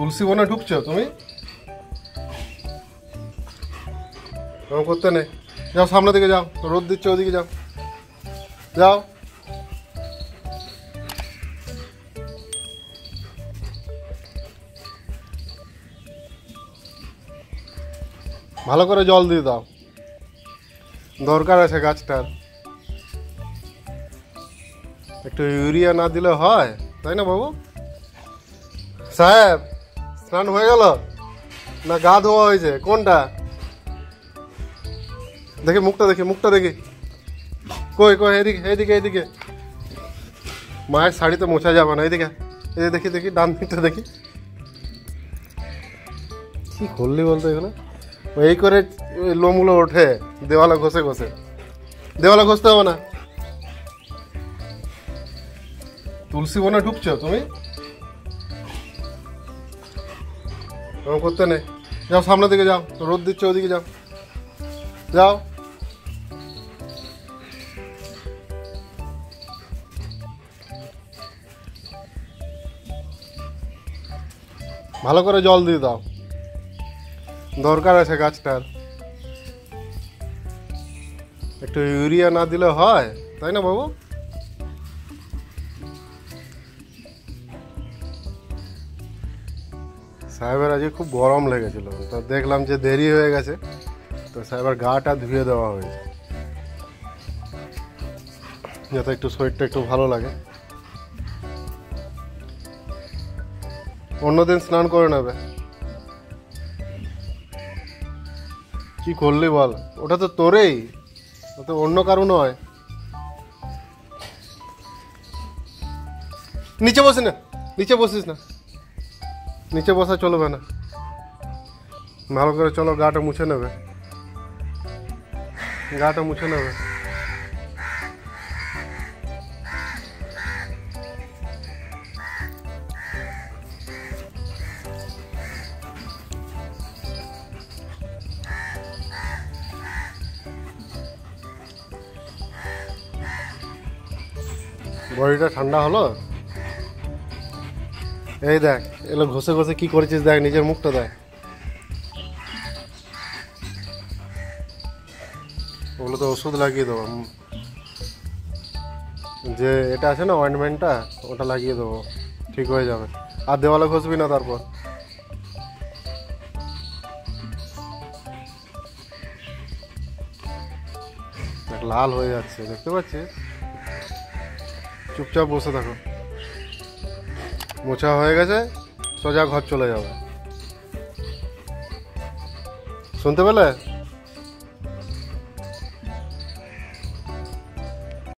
তুলসী বনে ঢুকছো তুমি? করতে নেই। যাও সামনে দিকে যাও, রোদ দিচ্ছে ওদিকে যাও। যাও। ভালো করে জল দিয়ে দাও। দরকার আছে গাছটার। একটু ইউরিয়া না দিলে হয়, তাই না বাবু? সাহেব স্নান হয়ে গেল? না, গা ধোয়া হয়েছে। কোনটা? দেখি মুখটা দেখি মুখটা দেখি। কই কই, এদিকে এদিকে এদিকে। মায়ের শাড়িতে মোছা যাবে না, এদিকে। এই দেখি দেখি, ডান দিকটা দেখি। কি করলি বলতো এগুলো এই করে লোমগুলো ওঠে, দেওয়ালা ঘষে ঘষে। দেওয়ালা ঘষতে হবে না। তুলসী বনে ঢুকছো তুমি? এরকম করতে নেই। যাও সামনে দিকে যাও, রোদ দিচ্ছে ওদিকে যাও। যাও। ভালো করে জল দিয়ে দাও। দরকার আছে গাছটার। একটু ইউরিয়া না দিলে হয়, তাই না বাবু? সাহেবের আজকে খুব গরম লেগেছিল। তো দেখলাম যে দেরি হয়ে গেছে, তো সাহেবের গাটা ধুয়ে দেওয়া হয়েছে। যাতে একটু শরীরটা একটু ভালো লাগে। অন্যদিন স্নান করে নেবে। কি করলি বল? ওটা তো তোরেই, ও তো অন্য কারও নয়। নিচে বসি না, নিচে বসিস না। নিচে বসা চলবে না। ভালো করে চলো, গাটা মুছে নেবে। গাটা মুছে নেবে। বডিটা ঠান্ডা হলো? এই দেখ এগুলো ঘষে ঘষে কি করেছিস দেখ, নিজের মুখটা দেখ। ওগুলো তো ওষুধ লাগিয়ে দেবো। যে এটা আছে না অয়েন্টমেন্টটা ওটা লাগিয়ে দেবো। ঠিক হয়ে যাবে। আর দেওয়ালে ঘষবি না তারপর। লাল হয়ে যাচ্ছে, দেখতে পাচ্ছিস? চুপচাপ বসে থাকো। মোছা হয়ে গেছে সোজা ঘর চলে যাবে। শুনতে পেলে?